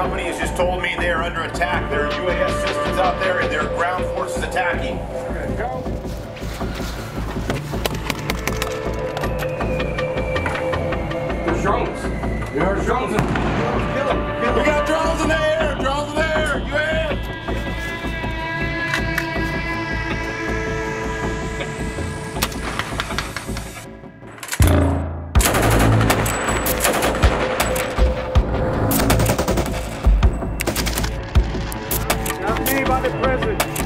company has just told me they are under attack. There are UAS systems out there and their ground forces attacking. Go. There's drones. There's drones. the present.